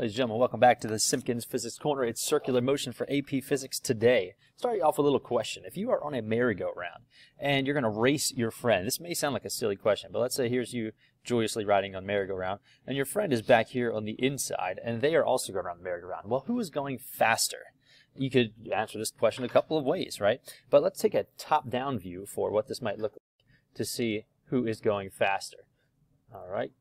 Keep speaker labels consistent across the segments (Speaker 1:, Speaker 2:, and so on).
Speaker 1: Ladies and gentlemen, welcome back to the Simkins Physics Corner. It's circular motion for AP Physics today. Starting off with a little question. If you are on a merry-go-round and you're going to race your friend, this may sound like a silly question, but let's say here's you joyously riding on merry-go-round, and your friend is back here on the inside, and they are also going around the merry-go-round. Well, who is going faster? You could answer this question a couple of ways, right? But let's take a top-down view for what this might look like to see who is going faster. All right,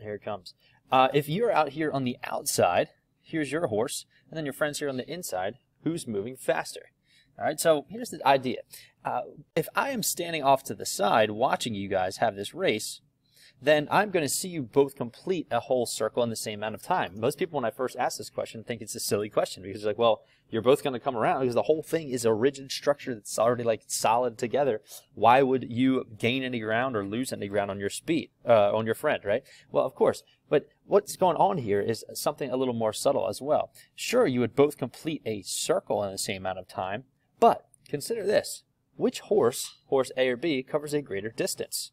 Speaker 1: here it comes. Uh, if you're out here on the outside, here's your horse, and then your friend's here on the inside, who's moving faster? All right, so here's the idea. Uh, if I am standing off to the side watching you guys have this race, then I'm going to see you both complete a whole circle in the same amount of time. Most people, when I first ask this question, think it's a silly question because like, well, you're both going to come around because the whole thing is a rigid structure that's already like solid together. Why would you gain any ground or lose any ground on your speed, uh, on your friend, right? Well, of course. But what's going on here is something a little more subtle as well. Sure, you would both complete a circle in the same amount of time, but consider this. Which horse, horse A or B, covers a greater distance?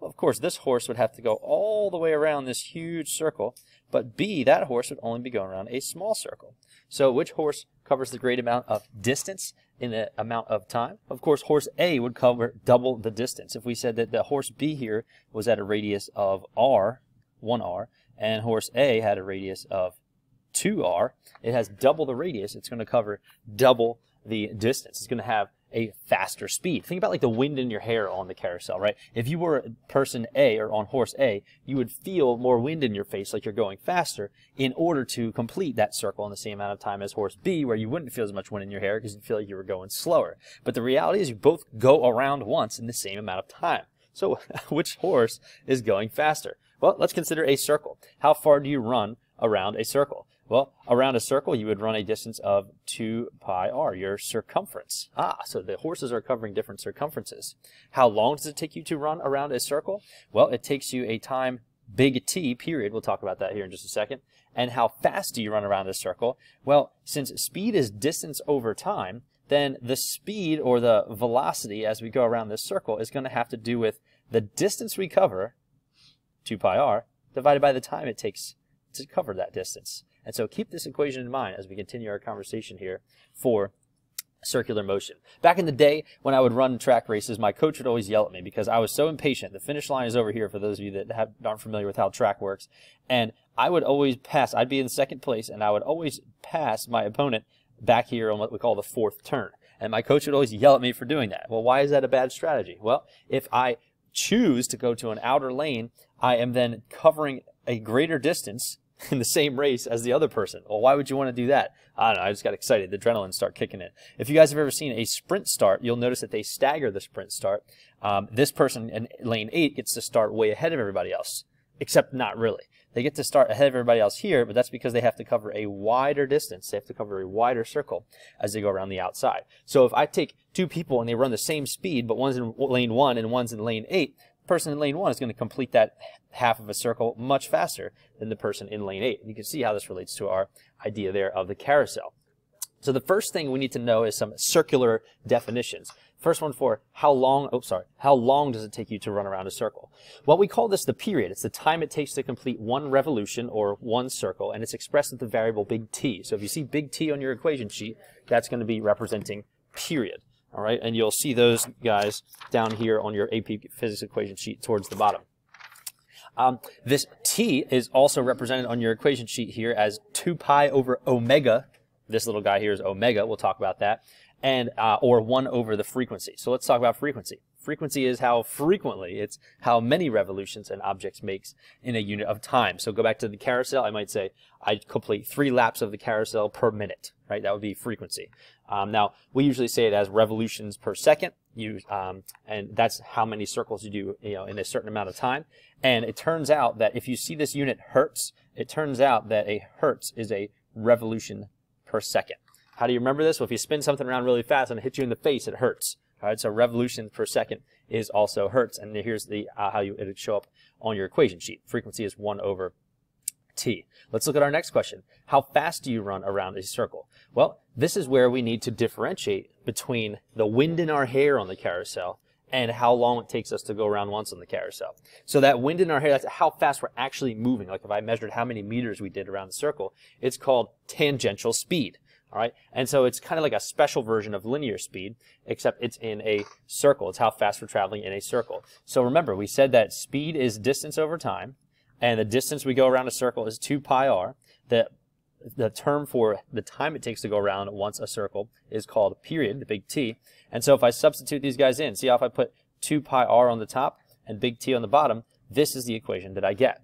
Speaker 1: Well, of course, this horse would have to go all the way around this huge circle, but B, that horse would only be going around a small circle. So which horse covers the great amount of distance in the amount of time? Of course, horse A would cover double the distance. If we said that the horse B here was at a radius of R, 1R, and horse A had a radius of 2R, it has double the radius. It's going to cover double the distance. It's going to have a faster speed. Think about like the wind in your hair on the carousel, right? If you were person A or on horse A, you would feel more wind in your face like you're going faster in order to complete that circle in the same amount of time as horse B where you wouldn't feel as much wind in your hair because you feel like you were going slower. But the reality is you both go around once in the same amount of time. So which horse is going faster? Well, let's consider a circle. How far do you run around a circle? Well, around a circle, you would run a distance of 2 pi r, your circumference. Ah, so the horses are covering different circumferences. How long does it take you to run around a circle? Well, it takes you a time big T period. We'll talk about that here in just a second. And how fast do you run around a circle? Well, since speed is distance over time, then the speed or the velocity as we go around this circle is going to have to do with the distance we cover, 2 pi r, divided by the time it takes to cover that distance. And so keep this equation in mind as we continue our conversation here for circular motion. Back in the day when I would run track races, my coach would always yell at me because I was so impatient. The finish line is over here for those of you that have, aren't familiar with how track works. And I would always pass. I'd be in second place and I would always pass my opponent back here on what we call the fourth turn. And my coach would always yell at me for doing that. Well, why is that a bad strategy? Well, if I choose to go to an outer lane, I am then covering a greater distance in the same race as the other person. Well, why would you want to do that? I don't know. I just got excited. The adrenaline start kicking in. If you guys have ever seen a sprint start, you'll notice that they stagger the sprint start. Um, this person in lane eight gets to start way ahead of everybody else, except not really. They get to start ahead of everybody else here, but that's because they have to cover a wider distance. They have to cover a wider circle as they go around the outside. So if I take two people and they run the same speed, but one's in lane one and one's in lane eight, person in lane one is going to complete that half of a circle much faster than the person in lane eight. You can see how this relates to our idea there of the carousel. So the first thing we need to know is some circular definitions. First one for how long, oh sorry, how long does it take you to run around a circle? Well, we call this the period. It's the time it takes to complete one revolution or one circle, and it's expressed with the variable big T. So if you see big T on your equation sheet, that's going to be representing period. All right, and you'll see those guys down here on your AP physics equation sheet towards the bottom. Um, this t is also represented on your equation sheet here as 2 pi over omega. This little guy here is omega. We'll talk about that. And uh, or 1 over the frequency. So let's talk about frequency. Frequency is how frequently, it's how many revolutions an object makes in a unit of time. So go back to the carousel, I might say I complete three laps of the carousel per minute, right? That would be frequency. Um, now, we usually say it as revolutions per second, you, um, and that's how many circles you do you know, in a certain amount of time. And it turns out that if you see this unit hertz, it turns out that a hertz is a revolution per second. How do you remember this? Well, if you spin something around really fast and it hits you in the face, it hurts. All right, so revolution per second is also hertz, and here's the uh, how you it would show up on your equation sheet. Frequency is one over t. Let's look at our next question. How fast do you run around a circle? Well, this is where we need to differentiate between the wind in our hair on the carousel and how long it takes us to go around once on the carousel. So that wind in our hair, that's how fast we're actually moving. Like if I measured how many meters we did around the circle, it's called tangential speed. All right. And so it's kind of like a special version of linear speed, except it's in a circle. It's how fast we're traveling in a circle. So remember, we said that speed is distance over time, and the distance we go around a circle is 2 pi r. The, the term for the time it takes to go around once a circle is called period, the big T. And so if I substitute these guys in, see how if I put 2 pi r on the top and big T on the bottom, this is the equation that I get.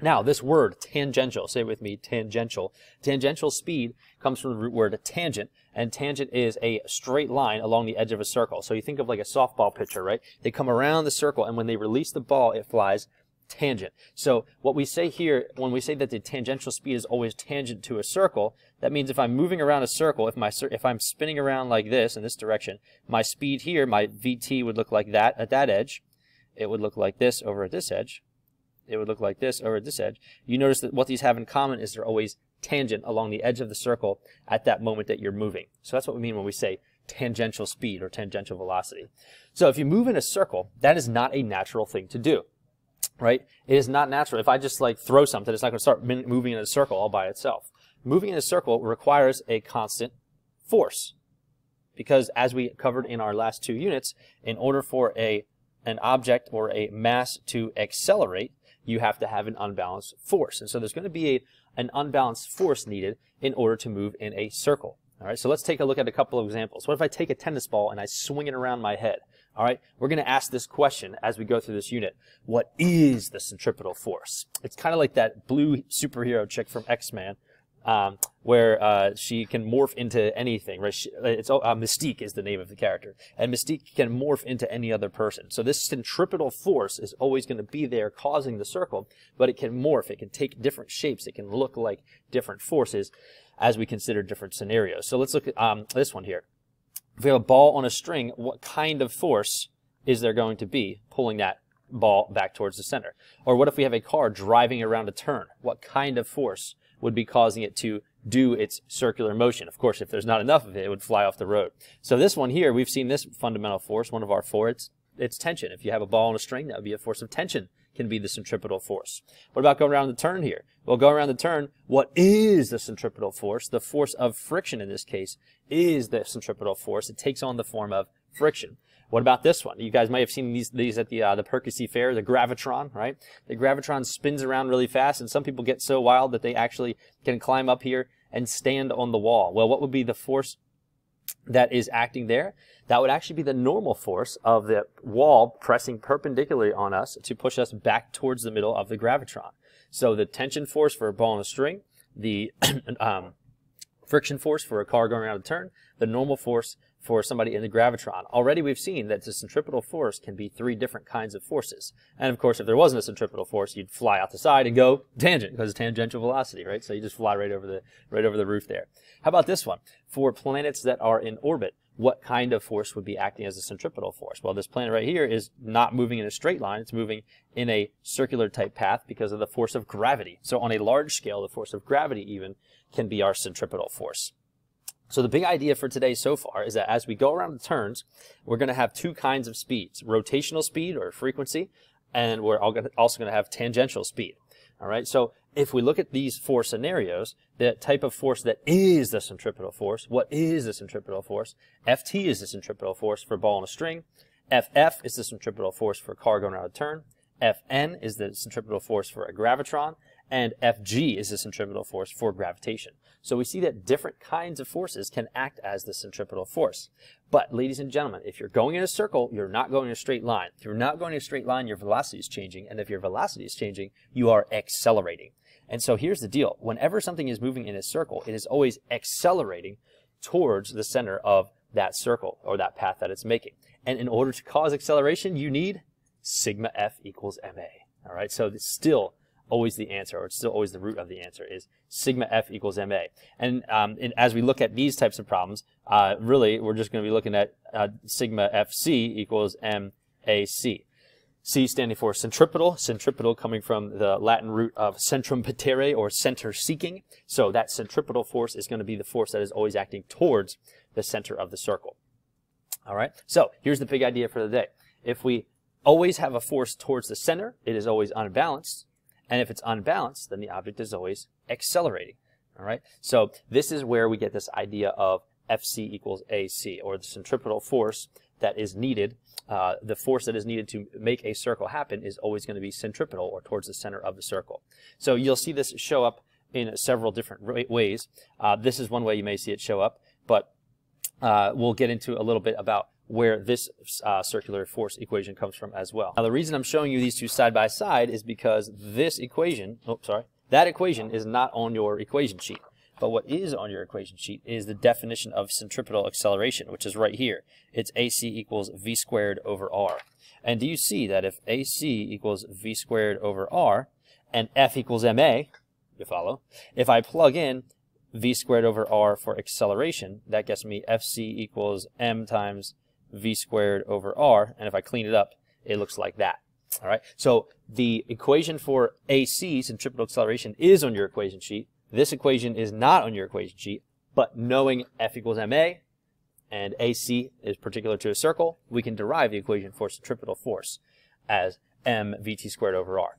Speaker 1: Now, this word, tangential, say it with me, tangential. Tangential speed comes from the root word tangent, and tangent is a straight line along the edge of a circle. So you think of like a softball pitcher, right? They come around the circle, and when they release the ball, it flies tangent. So what we say here, when we say that the tangential speed is always tangent to a circle, that means if I'm moving around a circle, if my if I'm spinning around like this in this direction, my speed here, my VT would look like that at that edge. It would look like this over at this edge it would look like this over at this edge. You notice that what these have in common is they're always tangent along the edge of the circle at that moment that you're moving. So that's what we mean when we say tangential speed or tangential velocity. So if you move in a circle, that is not a natural thing to do. Right? It is not natural. If I just like throw something, it's not going to start moving in a circle all by itself. Moving in a circle requires a constant force. Because as we covered in our last two units, in order for a an object or a mass to accelerate, you have to have an unbalanced force. And so there's going to be a, an unbalanced force needed in order to move in a circle. All right, so let's take a look at a couple of examples. What if I take a tennis ball and I swing it around my head? All right, we're going to ask this question as we go through this unit. What is the centripetal force? It's kind of like that blue superhero chick from X-Men um, where uh, she can morph into anything. Right? She, it's uh, Mystique is the name of the character, and Mystique can morph into any other person. So this centripetal force is always going to be there, causing the circle, but it can morph. It can take different shapes. It can look like different forces as we consider different scenarios. So let's look at um, this one here. If we have a ball on a string, what kind of force is there going to be pulling that ball back towards the center? Or what if we have a car driving around a turn? What kind of force would be causing it to do its circular motion. Of course, if there's not enough of it, it would fly off the road. So this one here, we've seen this fundamental force, one of our four, it's, it's tension. If you have a ball on a string, that would be a force of tension can be the centripetal force. What about going around the turn here? Well, going around the turn, what is the centripetal force? The force of friction in this case is the centripetal force. It takes on the form of friction. What about this one? You guys might have seen these these at the uh, the Percy Fair, the gravitron, right? The gravitron spins around really fast, and some people get so wild that they actually can climb up here and stand on the wall. Well, what would be the force that is acting there? That would actually be the normal force of the wall pressing perpendicularly on us to push us back towards the middle of the gravitron. So the tension force for a ball and a string, the um, friction force for a car going around a turn, the normal force for somebody in the gravitron. Already we've seen that the centripetal force can be three different kinds of forces. And of course, if there wasn't a centripetal force, you'd fly out the side and go tangent because it's tangential velocity, right? So you just fly right over the, right over the roof there. How about this one? For planets that are in orbit, what kind of force would be acting as a centripetal force? Well, this planet right here is not moving in a straight line. It's moving in a circular type path because of the force of gravity. So on a large scale, the force of gravity even can be our centripetal force. So the big idea for today so far is that as we go around the turns, we're going to have two kinds of speeds, rotational speed or frequency, and we're also going to have tangential speed. All right. So if we look at these four scenarios, the type of force that is the centripetal force, what is the centripetal force? Ft is the centripetal force for a ball on a string. Ff is the centripetal force for a car going around a turn. Fn is the centripetal force for a gravitron and Fg is the centripetal force for gravitation. So we see that different kinds of forces can act as the centripetal force. But ladies and gentlemen, if you're going in a circle, you're not going in a straight line. If you're not going in a straight line, your velocity is changing. And if your velocity is changing, you are accelerating. And so here's the deal. Whenever something is moving in a circle, it is always accelerating towards the center of that circle or that path that it's making. And in order to cause acceleration, you need sigma f equals ma. All right, so it's still always the answer, or it's still always the root of the answer, is sigma f equals ma. And, um, and as we look at these types of problems, uh, really, we're just going to be looking at uh, sigma fc equals mac. C standing for centripetal, centripetal coming from the Latin root of centrum petere, or center seeking. So that centripetal force is going to be the force that is always acting towards the center of the circle. All right, so here's the big idea for the day. If we always have a force towards the center, it is always unbalanced. And if it's unbalanced, then the object is always accelerating. All right. So this is where we get this idea of Fc equals AC, or the centripetal force that is needed. Uh, the force that is needed to make a circle happen is always going to be centripetal, or towards the center of the circle. So you'll see this show up in several different ways. Uh, this is one way you may see it show up, but uh, we'll get into a little bit about where this uh, circular force equation comes from as well. Now the reason I'm showing you these two side by side is because this equation, oh sorry, that equation is not on your equation sheet. But what is on your equation sheet is the definition of centripetal acceleration, which is right here. It's AC equals V squared over R. And do you see that if AC equals V squared over R and F equals MA, you follow, if I plug in V squared over R for acceleration, that gets me FC equals M times V squared over R. And if I clean it up, it looks like that. All right. So the equation for AC, centripetal acceleration, is on your equation sheet. This equation is not on your equation sheet, but knowing F equals ma and AC is particular to a circle, we can derive the equation for centripetal force as mvt squared over r.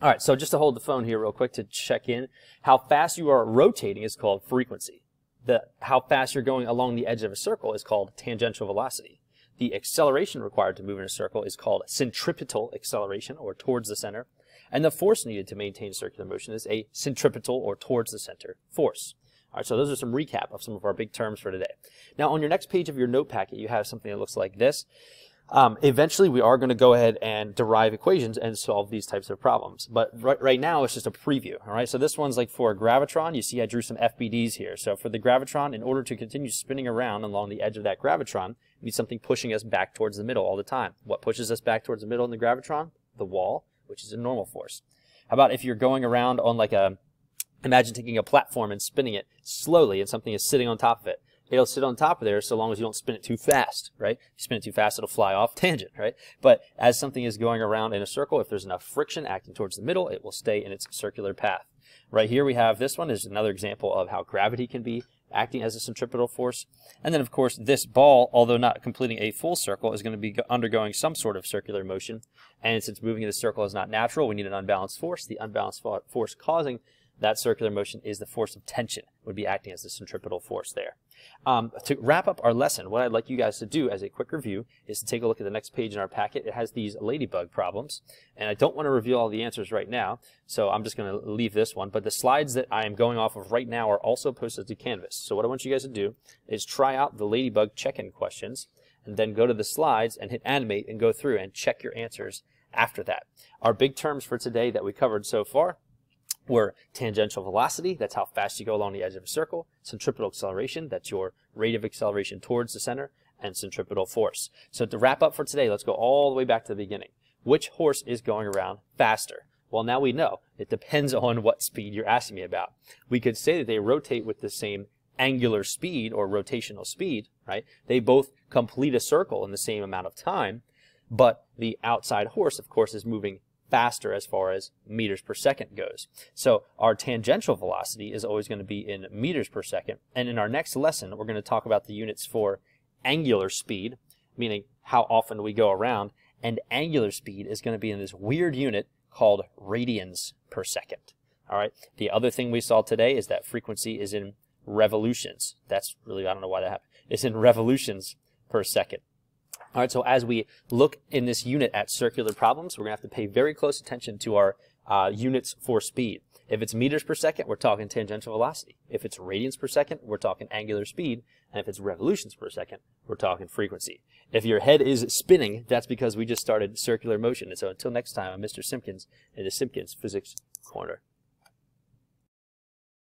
Speaker 1: All right, so just to hold the phone here real quick to check in, how fast you are rotating is called frequency. The, how fast you're going along the edge of a circle is called tangential velocity. The acceleration required to move in a circle is called centripetal acceleration, or towards the center. And the force needed to maintain circular motion is a centripetal, or towards the center, force. All right, so those are some recap of some of our big terms for today. Now, on your next page of your note packet, you have something that looks like this. Um, eventually, we are going to go ahead and derive equations and solve these types of problems. But right, right now, it's just a preview. All right. So this one's like for a gravitron. You see, I drew some FBDs here. So for the gravitron, in order to continue spinning around along the edge of that gravitron, we need something pushing us back towards the middle all the time. What pushes us back towards the middle in the gravitron? The wall, which is a normal force. How about if you're going around on like a, imagine taking a platform and spinning it slowly, and something is sitting on top of it it'll sit on top of there so long as you don't spin it too fast, right? If you spin it too fast, it'll fly off tangent, right? But as something is going around in a circle, if there's enough friction acting towards the middle, it will stay in its circular path. Right here we have this one is another example of how gravity can be acting as a centripetal force. And then of course this ball, although not completing a full circle, is going to be undergoing some sort of circular motion. And since moving in a circle is not natural, we need an unbalanced force. The unbalanced force causing that circular motion is the force of tension, would be acting as the centripetal force there. Um, to wrap up our lesson, what I'd like you guys to do as a quick review is to take a look at the next page in our packet. It has these ladybug problems, and I don't want to reveal all the answers right now, so I'm just going to leave this one. But the slides that I am going off of right now are also posted to Canvas. So what I want you guys to do is try out the ladybug check-in questions, and then go to the slides and hit animate and go through and check your answers after that. Our big terms for today that we covered so far were tangential velocity, that's how fast you go along the edge of a circle, centripetal acceleration, that's your rate of acceleration towards the center, and centripetal force. So to wrap up for today, let's go all the way back to the beginning. Which horse is going around faster? Well, now we know. It depends on what speed you're asking me about. We could say that they rotate with the same angular speed or rotational speed, right? They both complete a circle in the same amount of time, but the outside horse, of course, is moving faster as far as meters per second goes. So our tangential velocity is always going to be in meters per second. And in our next lesson, we're going to talk about the units for angular speed, meaning how often we go around. And angular speed is going to be in this weird unit called radians per second. All right. The other thing we saw today is that frequency is in revolutions. That's really, I don't know why that happened. It's in revolutions per second. All right, so as we look in this unit at circular problems, we're going to have to pay very close attention to our uh, units for speed. If it's meters per second, we're talking tangential velocity. If it's radians per second, we're talking angular speed. And if it's revolutions per second, we're talking frequency. If your head is spinning, that's because we just started circular motion. And so until next time, I'm Mr. Simkins in the Simkins Physics Corner.